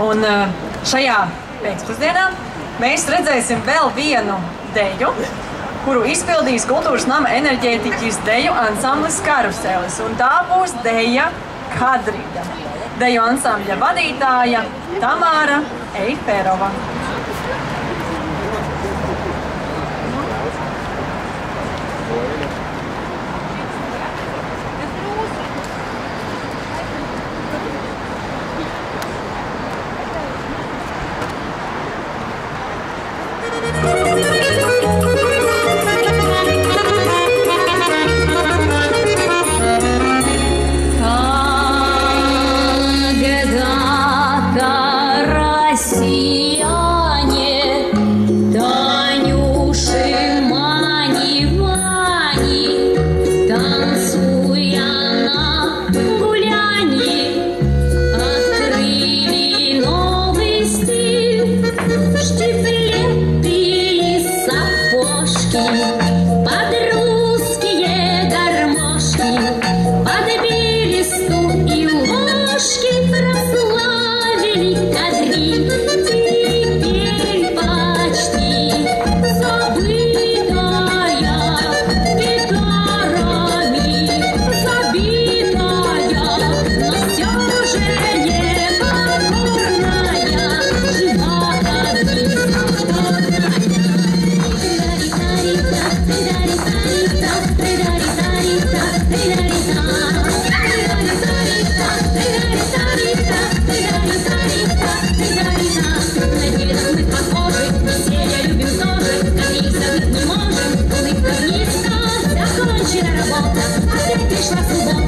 Un eh, šajā pēcpusdienā mēs redzēsim vēl vienu deju, kuru izpildīs kultūras nama enerģētiķis deju ansamblis Karuselis. Un tā būs deja Kadrida. Deju ansambļa vadītāja Tamāra Eiferova. different Krishna